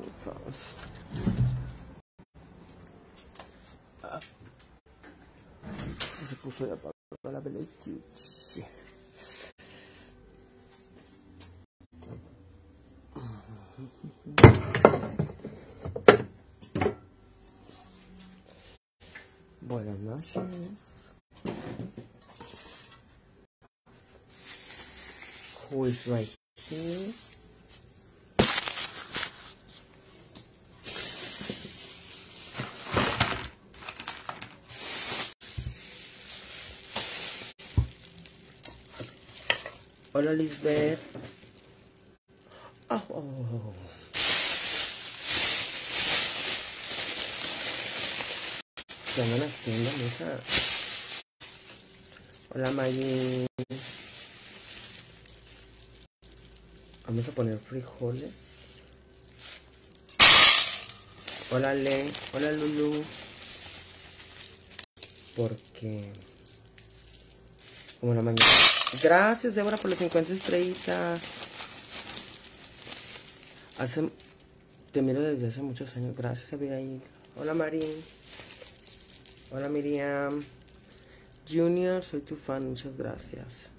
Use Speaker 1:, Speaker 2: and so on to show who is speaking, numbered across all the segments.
Speaker 1: Se Ah. Essa cor foi apagada pela cute. Buenas noches. Who is right here? Hola Lisbeth. Oh, oh, oh. ¿Qué andan haciendo, mija? Hola Maggie. Vamos a poner frijoles. Hola Le. Hola Lulu. Porque... Como la mañana. Gracias, Débora, por las 50 estrellitas. Hace, te miro desde hace muchos años. Gracias, Abigail. Hola, Marín. Hola, Miriam. Junior, soy tu fan. Muchas gracias.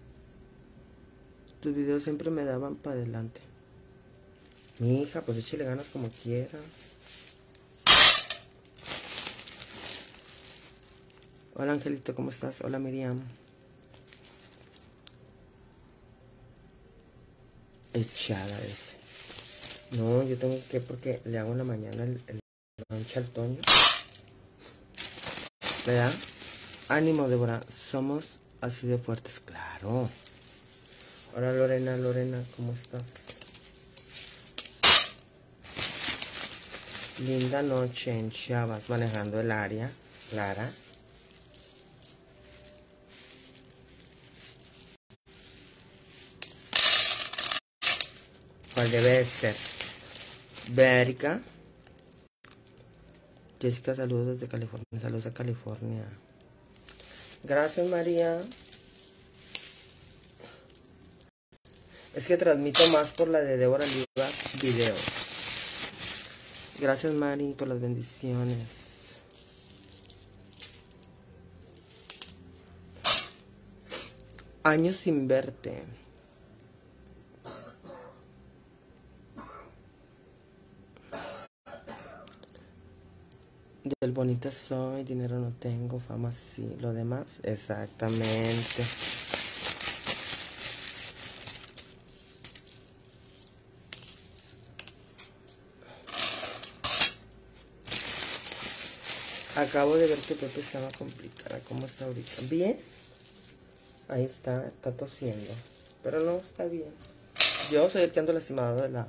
Speaker 1: Tus videos siempre me daban para adelante. Mi hija, pues échale ganas como quiera. Hola, Angelito, ¿cómo estás? Hola, Miriam. Echada ese. No, yo tengo que porque le hago en la mañana el, el al Toño. ¿Verdad? Ánimo, Débora. Somos así de fuertes, claro. Hola Lorena, Lorena, ¿cómo estás? Linda noche en Chavas, manejando el área, Clara. Debe ser. Bérica. Jessica, saludos desde California. Saludos a California. Gracias, María. Es que transmito más por la de Débora Liva videos. Gracias, Mari, por las bendiciones. Años sin verte. Del bonito soy, dinero no tengo, fama sí. Lo demás, exactamente. Acabo de ver que Pepe estaba complicada. ¿Cómo está ahorita? ¿Bien? Ahí está, está tosiendo. Pero no, está bien. Yo soy el que ando lastimado de la...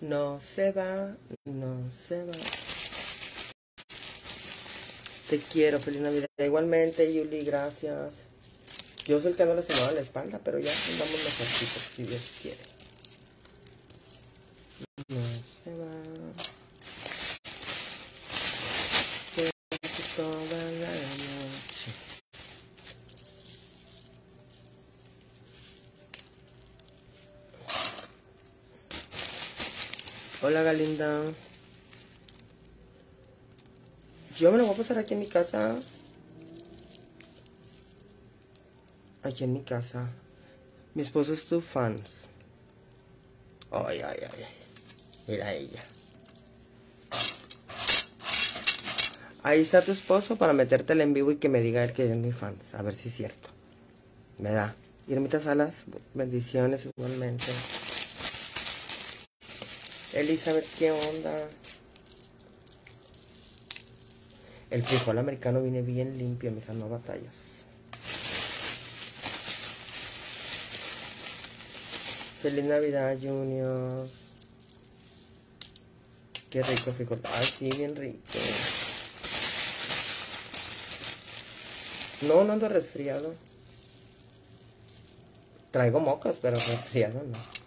Speaker 1: No se va, no se va. Te quiero, feliz Navidad. Igualmente, Yuli, gracias. Yo soy el que ando lastimado de la espalda, pero ya andamos mejorcitos, si Dios quiere. No se va. toda la noche. Hola Galinda. Yo me lo voy a pasar aquí en mi casa. Aquí en mi casa. Mi esposo es tu fans. Ay, ay, ay, ay. Mira ella. Ahí está tu esposo para metértela en vivo y que me diga él que es mi fans. A ver si es cierto. Me da. Irmita Salas, bendiciones igualmente. Elizabeth, ¿qué onda? El frijol americano viene bien limpio, mija, no batallas. Feliz Navidad, Junior. Qué rico frijol. Ay, sí, bien rico. No, no ando resfriado. Traigo mocos, pero resfriado no.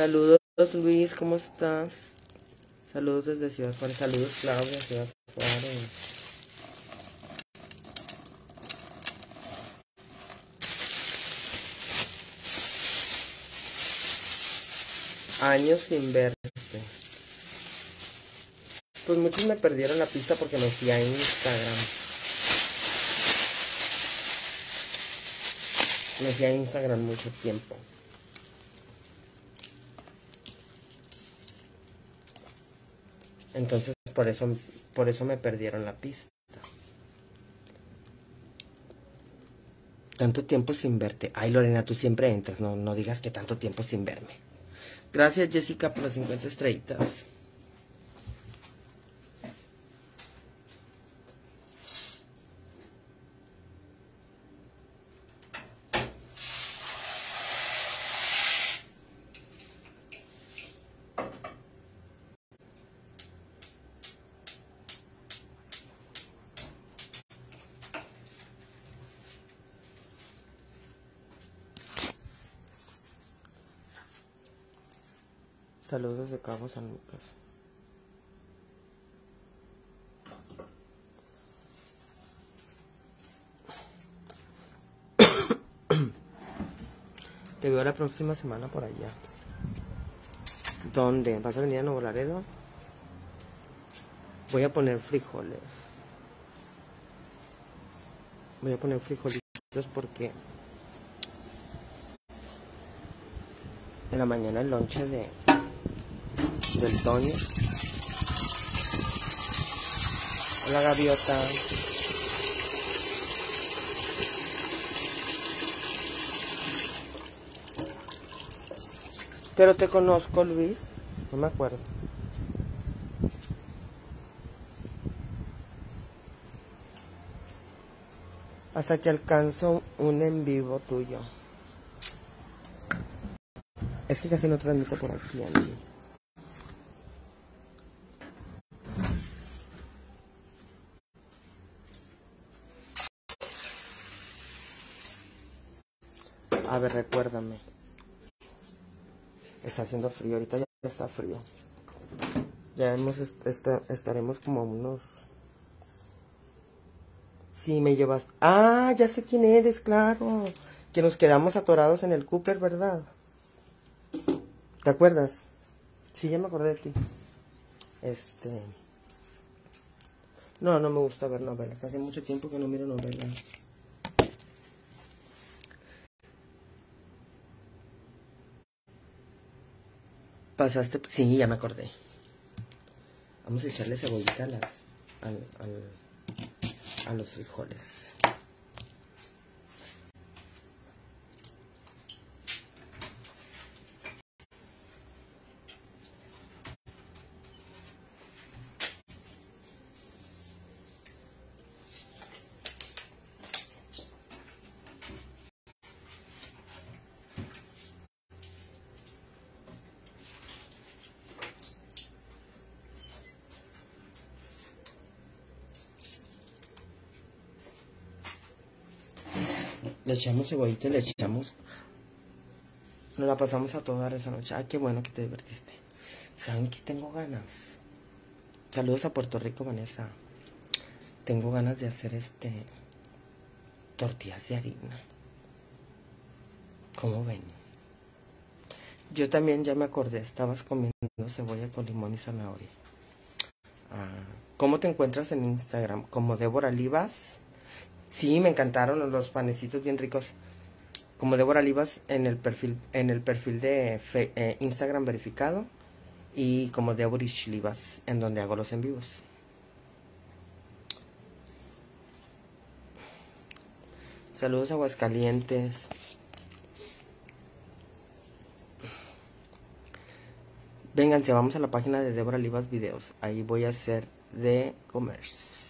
Speaker 1: Saludos Luis, ¿cómo estás? Saludos desde Ciudad Juárez. Saludos Claudia, Ciudad Juárez. Años sin verte. Pues muchos me perdieron la pista porque me fui a Instagram. Me fui a Instagram mucho tiempo. Entonces por eso, por eso me perdieron la pista. Tanto tiempo sin verte. Ay, Lorena, tú siempre entras. No, no digas que tanto tiempo sin verme. Gracias, Jessica, por las 50 estrellitas. Saludos de Cabo San Lucas. Te veo la próxima semana por allá. ¿Dónde? ¿Vas a venir a Nuevo Laredo? Voy a poner frijoles. Voy a poner frijolitos porque en la mañana el lonche de del Toño. La gaviota. Pero te conozco, Luis. No me acuerdo. Hasta que alcanzo un en vivo tuyo. Es que casi no transmito por aquí, ver, recuérdame. Está haciendo frío, ahorita ya está frío. Ya hemos estaremos como unos... Sí, me llevas... Ah, ya sé quién eres, claro. Que nos quedamos atorados en el Cooper, ¿verdad? ¿Te acuerdas? Sí, ya me acordé de ti. Este... No, no me gusta ver novelas. Hace mucho tiempo que no miro novelas. Pasaste, sí, ya me acordé. Vamos a echarle cebollita a las, a los frijoles. Le echamos cebollita y le echamos. Nos la pasamos a toda esa noche. Ay, qué bueno que te divertiste. ¿Saben que tengo ganas? Saludos a Puerto Rico, Vanessa. Tengo ganas de hacer este. tortillas de harina. ¿Cómo ven? Yo también ya me acordé, estabas comiendo cebolla con limón y zanahoria. Ah, ¿Cómo te encuentras en Instagram? Como Débora Livas Sí, me encantaron los panecitos bien ricos. Como Débora Livas en el perfil, en el perfil de eh, Instagram verificado. Y como Débora Livas en donde hago los en vivos. Saludos Aguascalientes. Vénganse, vamos a la página de Débora Livas Videos. Ahí voy a hacer de commerce.